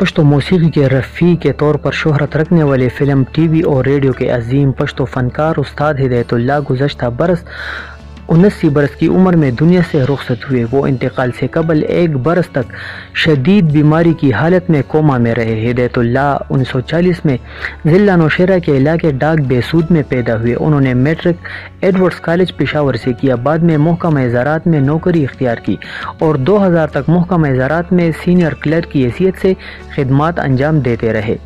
पश्तो मौसी के रफ़ी के तौर पर शोहरत रखने वाले फ़िल्म टी वी और रेडियो के अजीम पश्तो फ़नकार उस्ताद हिदायतुल्ला गुजशत बरस उन्सी बरस की उम्र में दुनिया से रुखसत हुए। वो इंतकाल से कबल एक बरस तक शदीद बीमारी की हालत में कोमा में रहे। हिदायतुल्ला उन्नीस सौ चालीस में ज़िला नौशेरा के इलाके डाक बेसूद में पैदा हुए। उन्होंने मेट्रिक एडवर्ड्स कॉलेज पेशावर से किया। बाद में महकमा ज़रात में नौकरी इख्तियार की और दो हज़ार तक महकमा ज़रात में सीनियर क्लर्क की हैसियत से खदमात अंजाम देते रहे।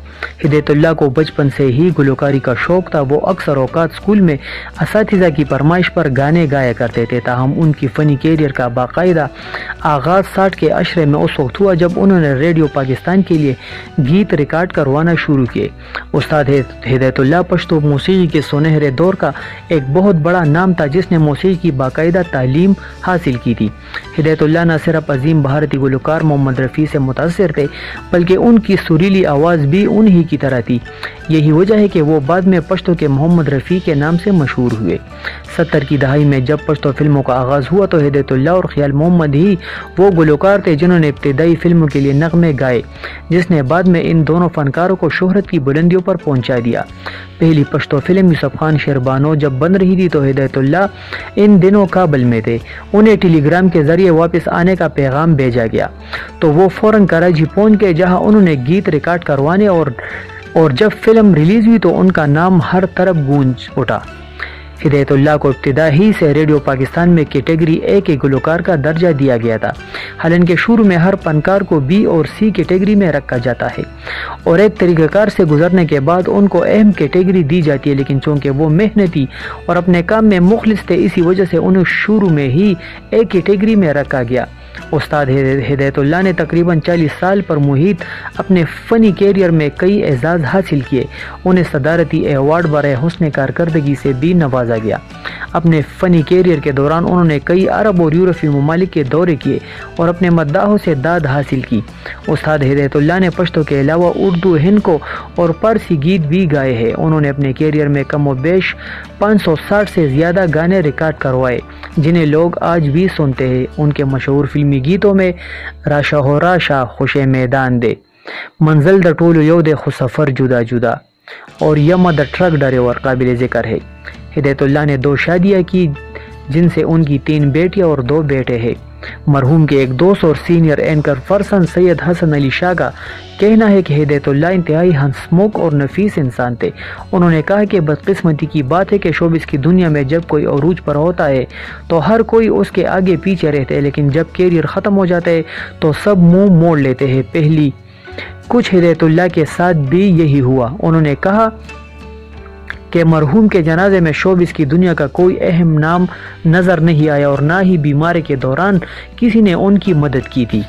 हिदायतुल्ला को बचपन से ही गुलकारी का शौक था। वो अक्सर अवकात स्कूल में इस की फरमाइश पर गाने गाया करते थे, ताहम उनकी फ़नी कैरियर का बाकायदा आगाज़ साठ के अशरे में उस वक्त हुआ जब उन्होंने रेडियो पाकिस्तान के लिए गीत रिकॉर्ड करवाना शुरू किए। उस्ताद हिदायतुल्ला पश्तो मौसीकी के सुनहरे दौर का एक बहुत बड़ा नाम था, जिसने मौसीकी की बाकायदा तालीम हासिल की थी। हिदायतुल्ला न सिर्फ़ अजीम भारतीय गुलकार मोहम्मद रफ़ी से मुतासर थे, बल्कि उनकी सुरीली आवाज़ भी उन्हीं की तरह थी। यही वजह है कि वो बाद में पश्तो के मोहम्मद रफ़ी के नाम से मशहूर हुए। सत्तर की दहाई में जब पश्तो फ़िल्मों का आगाज़ हुआ तो हिदतुल्ला और ख्याल मोहम्मद ही वो गुलकार थे जिन्होंने इब्तदाई फ़िल्मों के लिए नगमे गाए जिसने बाद में इन दोनों फनकारों को शोहरत की बुलंदियों पर पहुँचा दिया पहली पश्तो फ़िल्म यूसुफ खान शेरबानो जब बन रही थी तो हिदायतुल्ला इन दिनों काबल में थे उन्हें टेलीग्राम के ज़रिए वापस आने का पैगाम भेजा गया तो वो फ़ौरन कराची पहुँच गए जहाँ उन्होंने गीत रिकॉर्ड करवाने और और जब फ़िल्म रिलीज़ हुई तो उनका नाम हर तरफ़ गूंज उठा हिदायतुल्ला को इब्तदा ही से रेडियो पाकिस्तान में कैटेगरी ए के गुलकार का दर्जा दिया गया था। हालाँकि शुरू में हर फनकार को बी और सी कैटेगरी में रखा जाता है और एक तरीक़ाकार से गुजरने के बाद उनको अहम कैटेगरी दी जाती है, लेकिन चूँकि वो मेहनती और अपने काम में मुखलिस थे, इसी वजह से उन्हें शुरू में ही ए कैटेगरी में रखा गया। उस्ताद हिदायतुल्ला ने तकरीबन 40 साल पर मुहित अपने फ़नी कैरियर में कई एजाज़ हासिल किए। उन्हें सदारती एवार्ड बर हसन कारकर्दगी से भी नवाजा गया। अपने फ़नी कैरियर के दौरान उन्होंने कई अरब और यूरोपीय ममालिक के दौरे किए और अपने मद्दाहों से दाद हासिल की। उस्ताद हिदायतुल्ला ने पश्तों के अलावा उर्दू हिंदको और पारसी गीत भी गाए हैं। उन्होंने अपने कैरियर में कम व बेश 560 से ज़्यादा गाने रिकॉर्ड करवाए, जिन्हें लोग आज भी सुनते हैं। उनके मशहूर फिल्मी गीतों में राशा हो राशा, खुश मैदान दे, मंजिल द टोल योद खुसफर जुदा जुदा, और यम द ट्रक ड्राइवर काबिल ज़िक्र है। हिदायतुल्ला ने दो शादियाँ की जिनसे उनकी तीन बेटियाँ और दो बेटे हैं। मरहूम के एक दोस्त और सीनियर एंकर फरसन सैयद हसन अली शाह का कहना है कि हिदायतुल्ला इंतहाई हंसमुख और नफीस इंसान थे। उन्होंने कहा कि बदकिस्मती की बात है कि शोबिस की दुनिया में जब कोई अरूज पर होता है तो हर कोई उसके आगे पीछे रहते हैं, लेकिन जब कैरियर ख़त्म हो जाता है तो सब मुँह मोड़ लेते हैं। पहली, कुछ हिदायतुल्ला के साथ भी यही हुआ। उन्होंने कहा कि मरहूम के जनाजे में शोबिस की दुनिया का कोई अहम नाम नज़र नहीं आया और ना ही बीमारी के दौरान किसी ने उनकी मदद की थी।